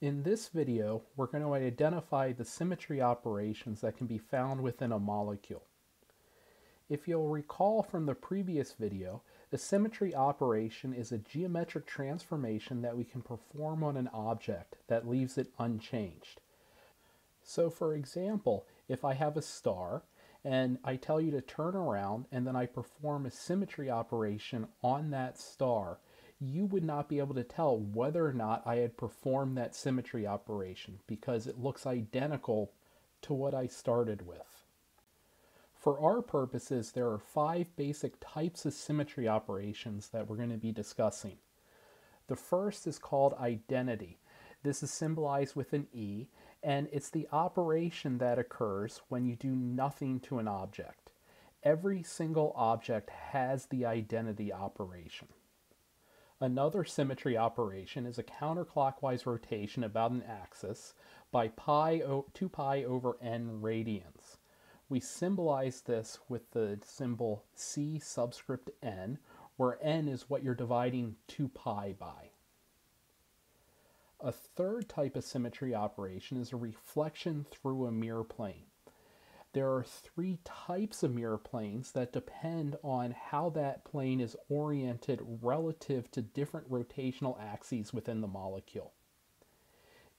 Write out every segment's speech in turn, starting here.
In this video, we're going to identify the symmetry operations that can be found within a molecule. If you'll recall from the previous video, a symmetry operation is a geometric transformation that we can perform on an object that leaves it unchanged. So for example, if I have a star and I tell you to turn around and then I perform a symmetry operation on that star, you would not be able to tell whether or not I had performed that symmetry operation because it looks identical to what I started with. For our purposes, there are five basic types of symmetry operations that we're going to be discussing. The first is called identity. This is symbolized with an E, and it's the operation that occurs when you do nothing to an object. Every single object has the identity operation. Another symmetry operation is a counterclockwise rotation about an axis by pi 2 pi over n radians. We symbolize this with the symbol c subscript n, where n is what you're dividing 2 pi by. A third type of symmetry operation is a reflection through a mirror plane. There are three types of mirror planes that depend on how that plane is oriented relative to different rotational axes within the molecule.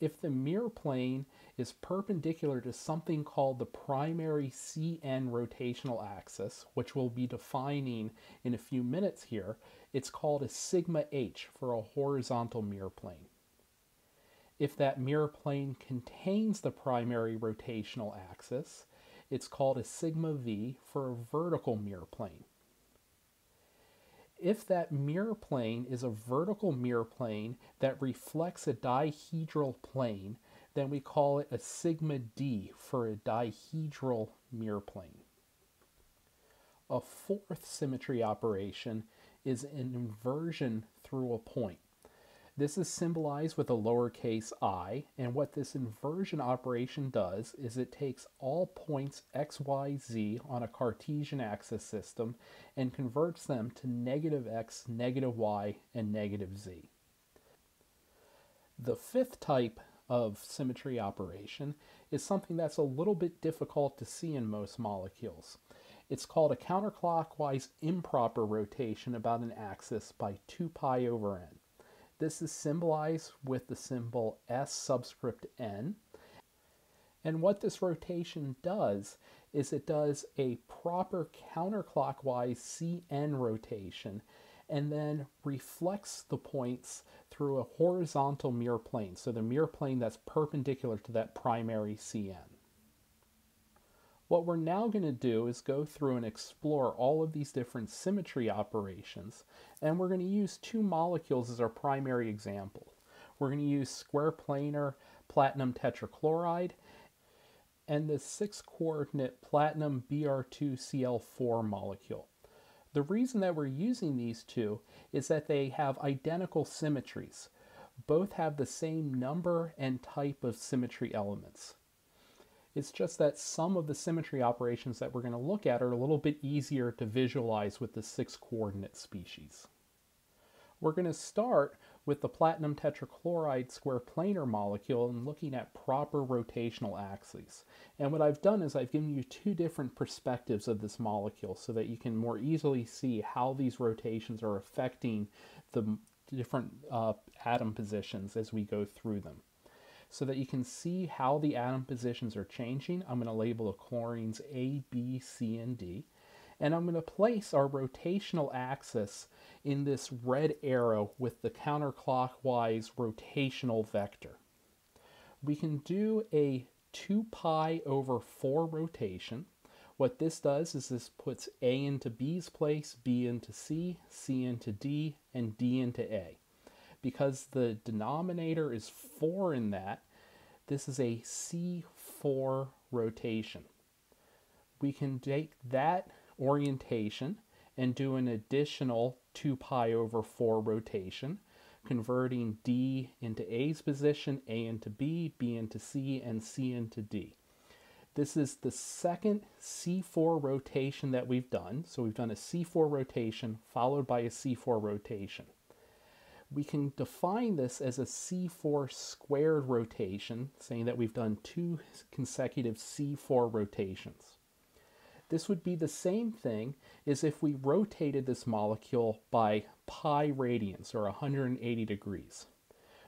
If the mirror plane is perpendicular to something called the primary CN rotational axis, which we'll be defining in a few minutes here, it's called a sigma H for a horizontal mirror plane. If that mirror plane contains the primary rotational axis, it's called a sigma v for a vertical mirror plane. If that mirror plane is a vertical mirror plane that reflects a dihedral plane, then we call it a sigma d for a dihedral mirror plane. A fourth symmetry operation is an inversion through a point. This is symbolized with a lowercase i, and what this inversion operation does is it takes all points x, y, z on a Cartesian axis system and converts them to negative x, negative y, and negative z. The fifth type of symmetry operation is something that's a little bit difficult to see in most molecules. It's called a counterclockwise improper rotation about an axis by 2 pi over n. This is symbolized with the symbol S subscript n. And what this rotation does is it does a proper counterclockwise Cn rotation and then reflects the points through a horizontal mirror plane. So the mirror plane that's perpendicular to that primary Cn. What we're now going to do is go through and explore all of these different symmetry operations, and we're going to use two molecules as our primary example. We're going to use square planar platinum tetrachloride and the six coordinate platinum Br2Cl4 molecule. The reason that we're using these two is that they have identical symmetries. Both have the same number and type of symmetry elements. It's just that some of the symmetry operations that we're going to look at are a little bit easier to visualize with the six coordinate species. We're going to start with the platinum tetrachloride square planar molecule and looking at proper rotational axes. And what I've done is I've given you two different perspectives of this molecule so that you can more easily see how these rotations are affecting the different uh, atom positions as we go through them so that you can see how the atom positions are changing. I'm going to label the chlorines A, B, C, and D. And I'm going to place our rotational axis in this red arrow with the counterclockwise rotational vector. We can do a 2 pi over 4 rotation. What this does is this puts A into B's place, B into C, C into D, and D into A because the denominator is 4 in that, this is a C4 rotation. We can take that orientation and do an additional 2 pi over 4 rotation, converting D into A's position, A into B, B into C, and C into D. This is the second C4 rotation that we've done. So we've done a C4 rotation followed by a C4 rotation we can define this as a C4 squared rotation, saying that we've done two consecutive C4 rotations. This would be the same thing as if we rotated this molecule by pi radians, or 180 degrees.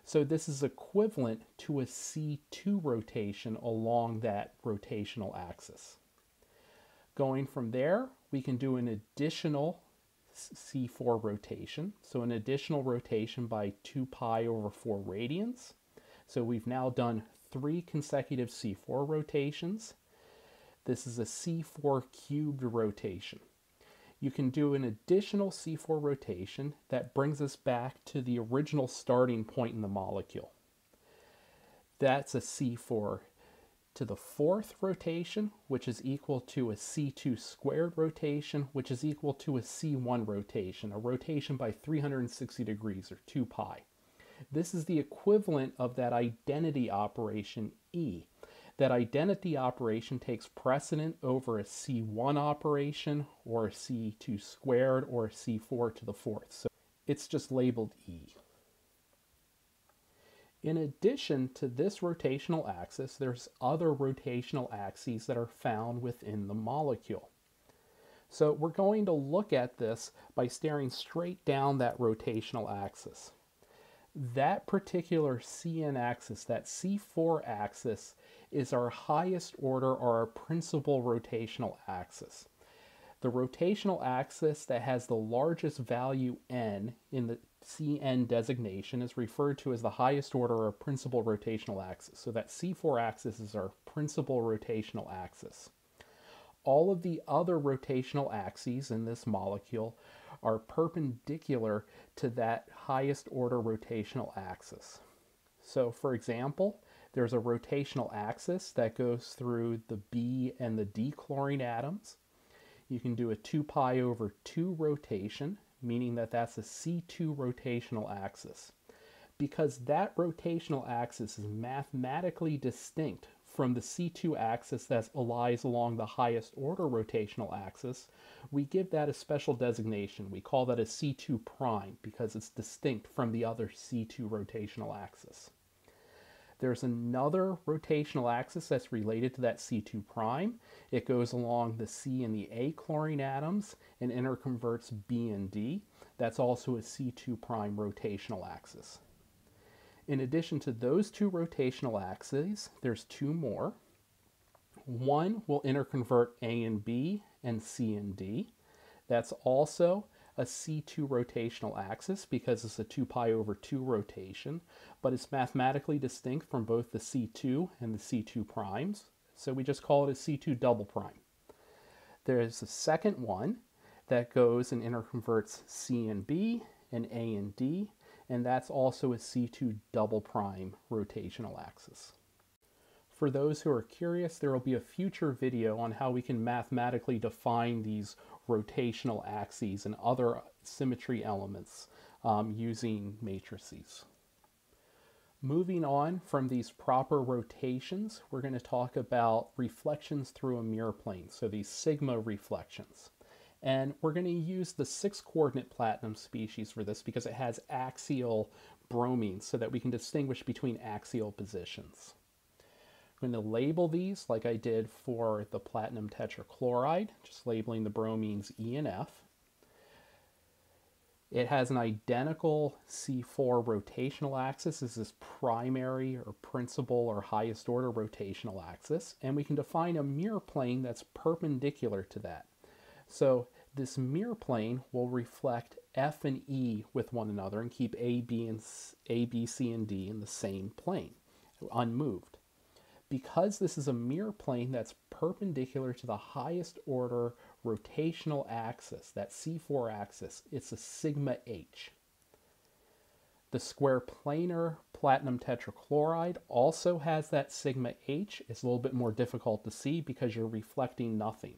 So this is equivalent to a C2 rotation along that rotational axis. Going from there, we can do an additional C4 rotation. So an additional rotation by 2 pi over 4 radians. So we've now done three consecutive C4 rotations. This is a C4 cubed rotation. You can do an additional C4 rotation that brings us back to the original starting point in the molecule. That's a C4 to the fourth rotation, which is equal to a C2 squared rotation, which is equal to a C1 rotation, a rotation by 360 degrees, or 2 pi. This is the equivalent of that identity operation E. That identity operation takes precedent over a C1 operation, or a C2 squared, or a C4 to the fourth. So it's just labeled E. In addition to this rotational axis, there's other rotational axes that are found within the molecule. So we're going to look at this by staring straight down that rotational axis. That particular CN axis, that C4 axis, is our highest order or our principal rotational axis. The rotational axis that has the largest value n in the CN designation is referred to as the highest order or principal rotational axis. So that C4 axis is our principal rotational axis. All of the other rotational axes in this molecule are perpendicular to that highest order rotational axis. So for example, there's a rotational axis that goes through the B and the D chlorine atoms. You can do a 2 pi over 2 rotation meaning that that's a C2 rotational axis. Because that rotational axis is mathematically distinct from the C2 axis that lies along the highest order rotational axis, we give that a special designation. We call that a C2 prime because it's distinct from the other C2 rotational axis. There's another rotational axis that's related to that C2 prime. It goes along the C and the A chlorine atoms and interconverts B and D. That's also a C2 prime rotational axis. In addition to those two rotational axes, there's two more. One will interconvert A and B and C and D. That's also a C2 rotational axis because it's a 2 pi over 2 rotation, but it's mathematically distinct from both the C2 and the C2 primes, so we just call it a C2 double prime. There's a second one that goes and interconverts C and B and A and D, and that's also a C2 double prime rotational axis. For those who are curious, there will be a future video on how we can mathematically define these rotational axes and other symmetry elements um, using matrices. Moving on from these proper rotations, we're going to talk about reflections through a mirror plane, so these sigma reflections. And we're going to use the six coordinate platinum species for this because it has axial bromine so that we can distinguish between axial positions. I'm going to label these like I did for the platinum tetrachloride, just labeling the bromines E and F. It has an identical C4 rotational axis this primary or principal or highest order rotational axis, and we can define a mirror plane that's perpendicular to that. So this mirror plane will reflect F and E with one another and keep A, B, and A, B, C, and D in the same plane, unmoved because this is a mirror plane that's perpendicular to the highest order rotational axis, that C4 axis, it's a sigma H. The square planar platinum tetrachloride also has that sigma H. It's a little bit more difficult to see because you're reflecting nothing.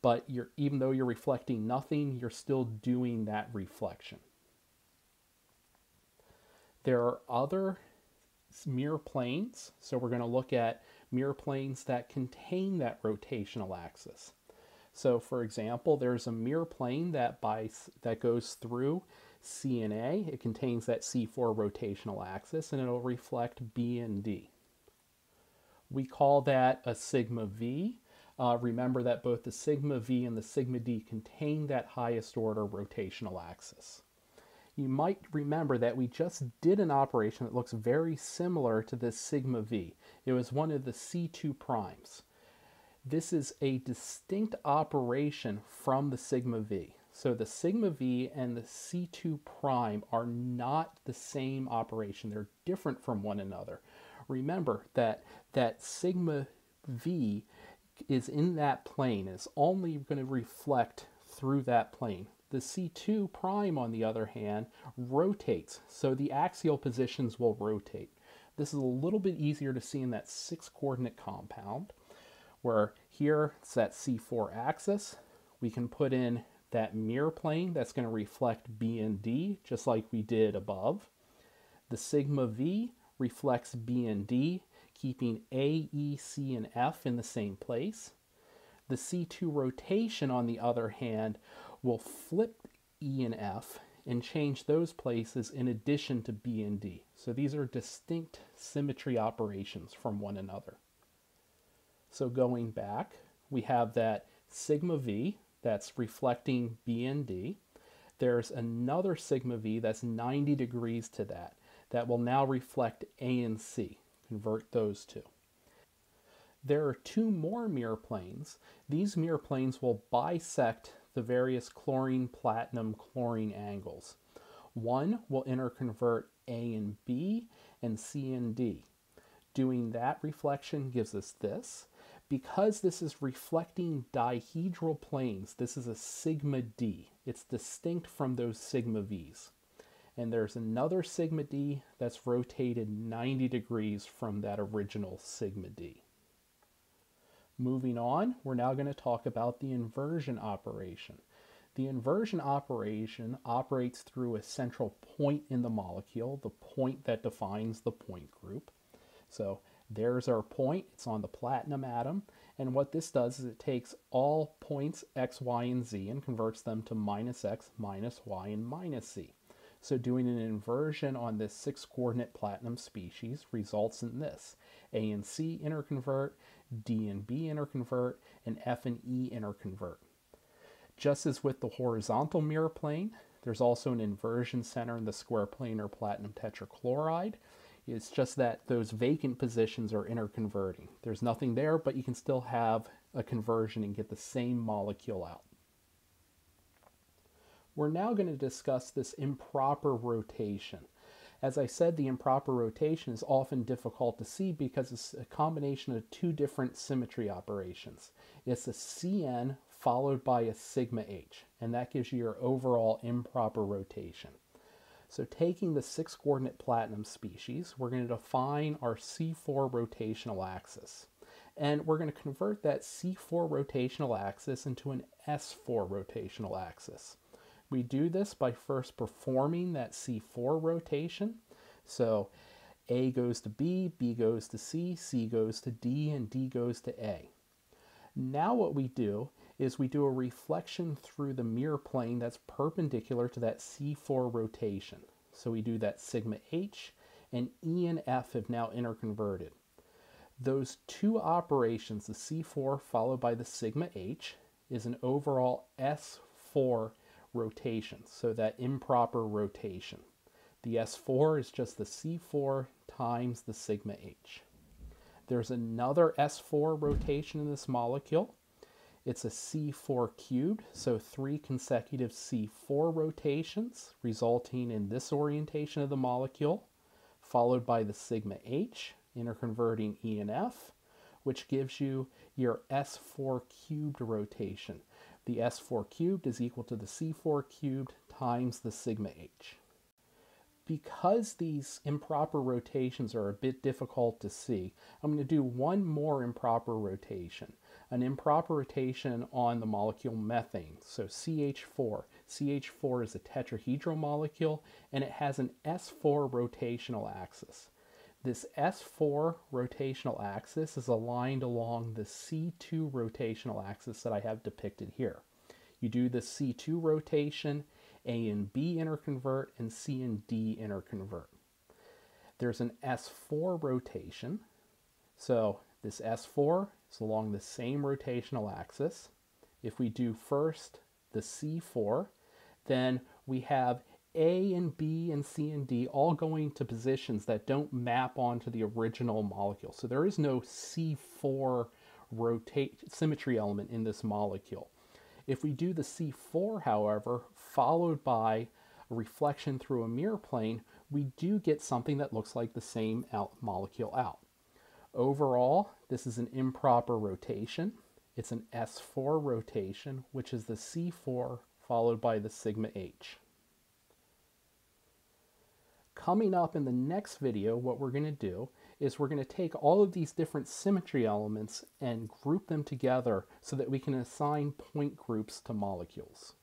But you're, even though you're reflecting nothing, you're still doing that reflection. There are other mirror planes. So we're going to look at mirror planes that contain that rotational axis. So for example, there's a mirror plane that by that goes through C and A, it contains that C4 rotational axis, and it'll reflect B and D. We call that a sigma V. Uh, remember that both the sigma V and the sigma D contain that highest order rotational axis. You might remember that we just did an operation that looks very similar to this sigma V. It was one of the C2 primes. This is a distinct operation from the sigma V. So the sigma V and the C2 prime are not the same operation. They're different from one another. Remember that that sigma V is in that plane. It's only going to reflect through that plane. The C2 prime, on the other hand, rotates, so the axial positions will rotate. This is a little bit easier to see in that six coordinate compound, where here it's that C4 axis. We can put in that mirror plane that's going to reflect B and D, just like we did above. The sigma V reflects B and D, keeping A, E, C, and F in the same place. The C2 rotation, on the other hand, will flip E and F and change those places in addition to B and D. So these are distinct symmetry operations from one another. So going back, we have that sigma V that's reflecting B and D. There's another sigma V that's 90 degrees to that that will now reflect A and C. Convert those two. There are two more mirror planes. These mirror planes will bisect the various chlorine, platinum, chlorine angles. One will interconvert A and B and C and D. Doing that reflection gives us this. Because this is reflecting dihedral planes, this is a sigma D. It's distinct from those sigma V's. And there's another sigma D that's rotated 90 degrees from that original sigma D. Moving on, we're now going to talk about the inversion operation. The inversion operation operates through a central point in the molecule, the point that defines the point group. So there's our point, it's on the platinum atom, and what this does is it takes all points x, y, and z and converts them to minus x, minus y, and minus z. So doing an inversion on this six coordinate platinum species results in this. A and C interconvert, D and B interconvert, and F and E interconvert. Just as with the horizontal mirror plane, there's also an inversion center in the square planar platinum tetrachloride. It's just that those vacant positions are interconverting. There's nothing there, but you can still have a conversion and get the same molecule out. We're now going to discuss this improper rotation. As I said, the improper rotation is often difficult to see because it's a combination of two different symmetry operations. It's a Cn followed by a sigma h, and that gives you your overall improper rotation. So taking the six coordinate platinum species, we're going to define our C4 rotational axis. And we're going to convert that C4 rotational axis into an S4 rotational axis. We do this by first performing that C4 rotation. So A goes to B, B goes to C, C goes to D, and D goes to A. Now what we do is we do a reflection through the mirror plane that's perpendicular to that C4 rotation. So we do that sigma H, and E and F have now interconverted. Those two operations, the C4 followed by the sigma H, is an overall S4 rotation, so that improper rotation. The S4 is just the C4 times the sigma H. There's another S4 rotation in this molecule. It's a C4 cubed, so three consecutive C4 rotations, resulting in this orientation of the molecule, followed by the sigma H, interconverting E and F, which gives you your S4 cubed rotation, the S4 cubed is equal to the C4 cubed times the sigma h. Because these improper rotations are a bit difficult to see, I'm going to do one more improper rotation. An improper rotation on the molecule methane, so CH4. CH4 is a tetrahedral molecule and it has an S4 rotational axis. This S4 rotational axis is aligned along the C2 rotational axis that I have depicted here. You do the C2 rotation A and B interconvert and C and D interconvert. There's an S4 rotation. So this S4 is along the same rotational axis. If we do first the C4, then we have A and B and C and D all going to positions that don't map onto the original molecule. So there is no C4 rotate symmetry element in this molecule. If we do the C4, however, followed by a reflection through a mirror plane, we do get something that looks like the same out molecule out. Overall, this is an improper rotation. It's an S4 rotation, which is the C4 followed by the sigma H. Coming up in the next video, what we're going to do is we're going to take all of these different symmetry elements and group them together so that we can assign point groups to molecules.